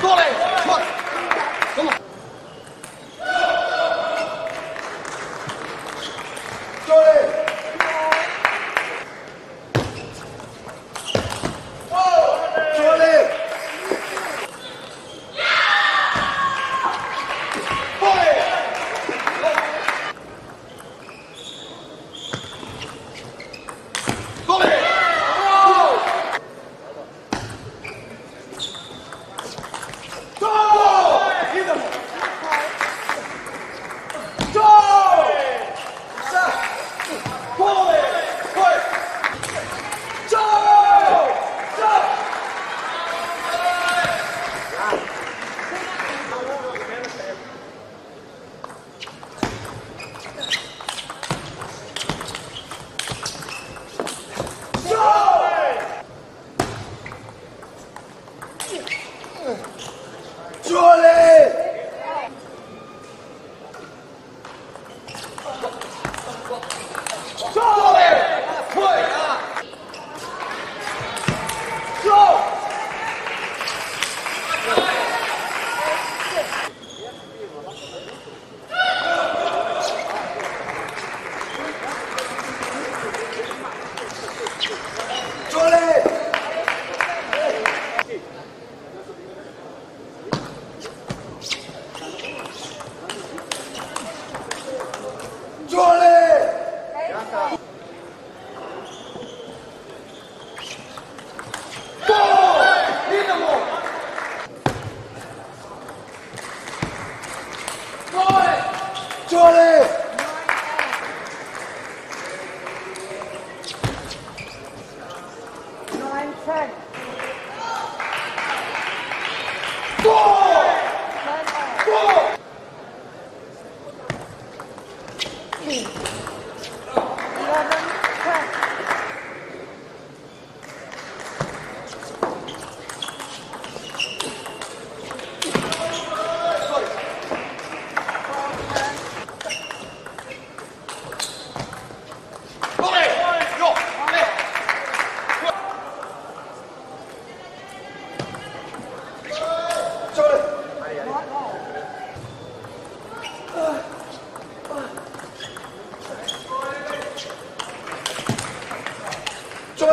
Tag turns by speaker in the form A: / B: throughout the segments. A: 过来过来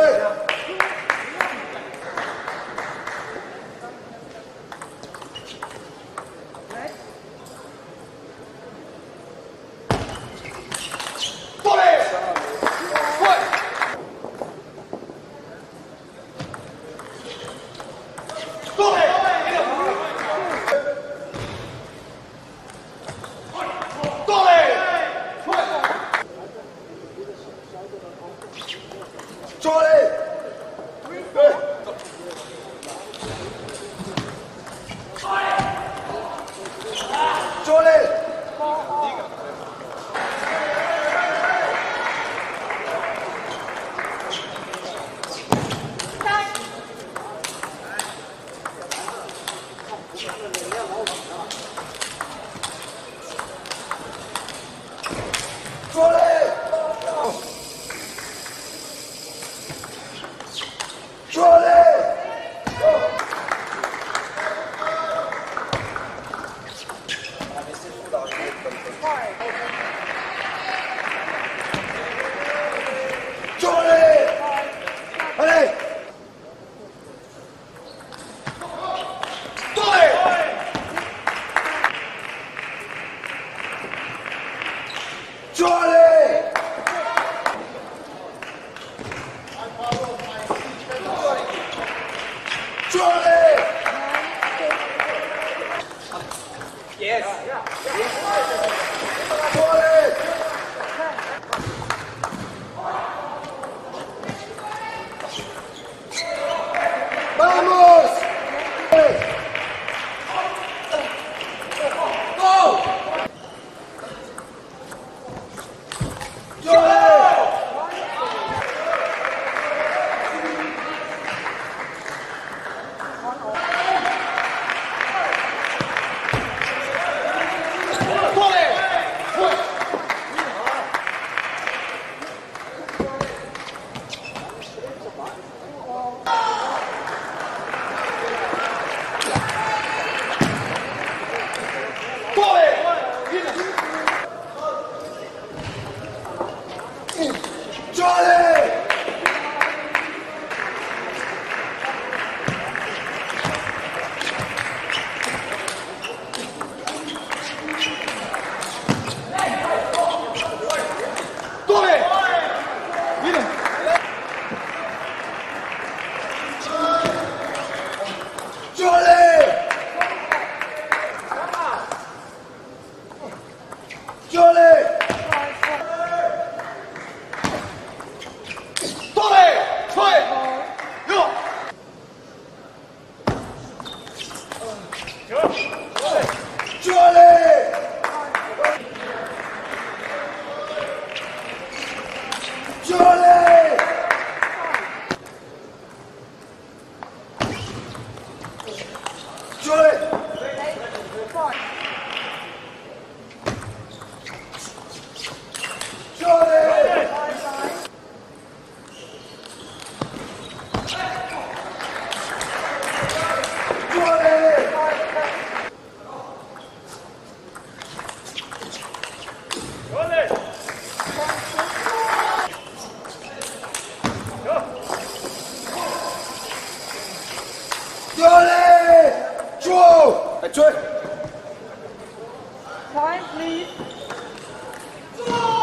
A: it. 这个里面好冷啊。做。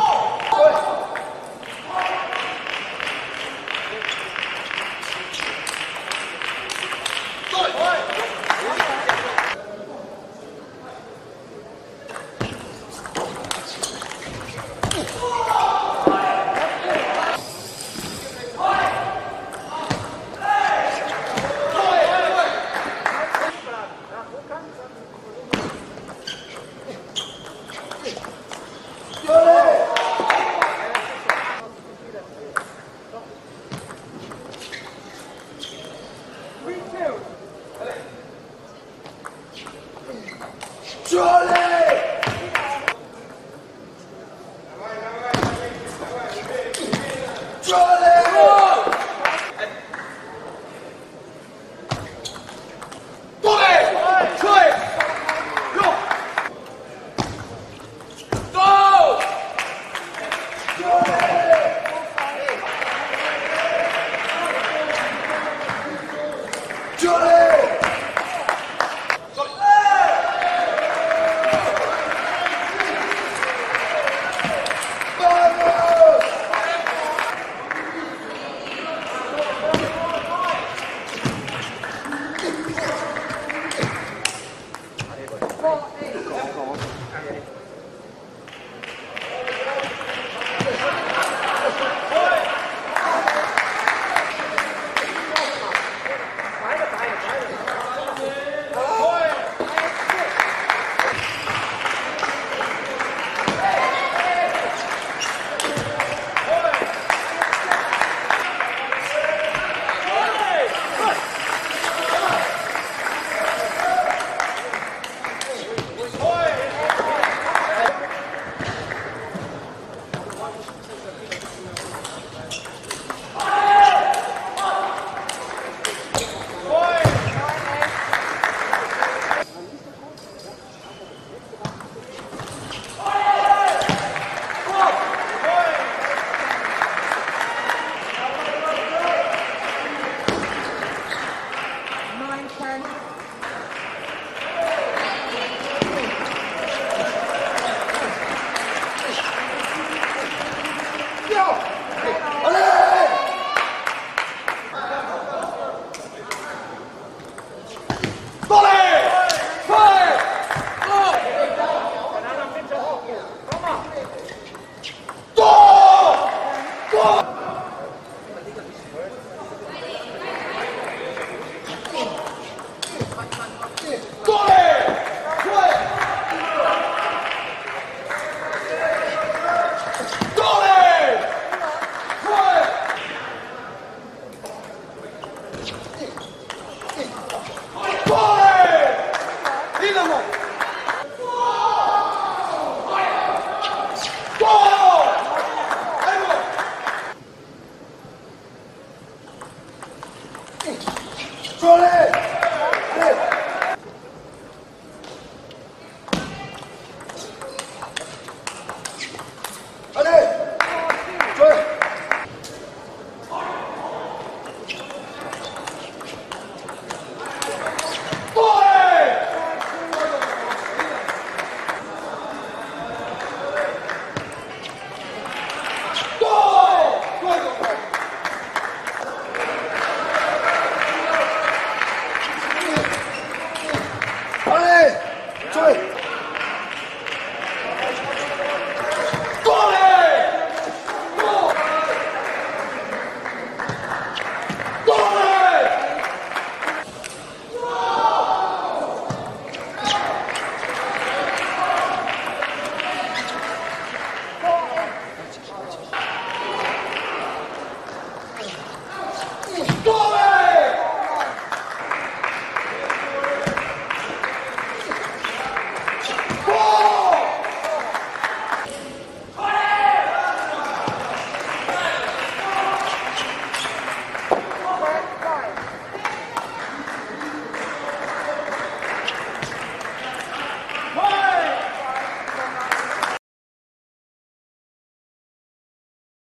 A: to it.